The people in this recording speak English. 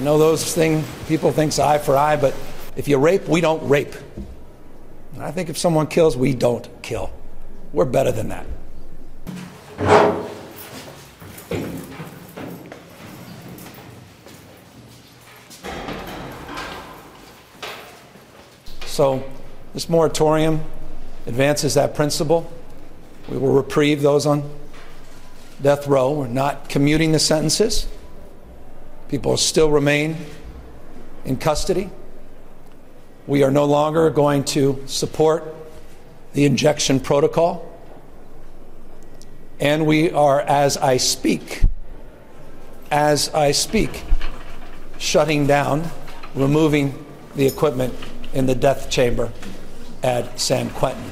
I know those thing people think's eye for eye, but if you rape, we don't rape. And I think if someone kills, we don't kill. We're better than that. So, this moratorium advances that principle. We will reprieve those on death row. We're not commuting the sentences. People still remain in custody. We are no longer going to support the injection protocol. And we are, as I speak, as I speak, shutting down, removing the equipment in the death chamber at San Quentin.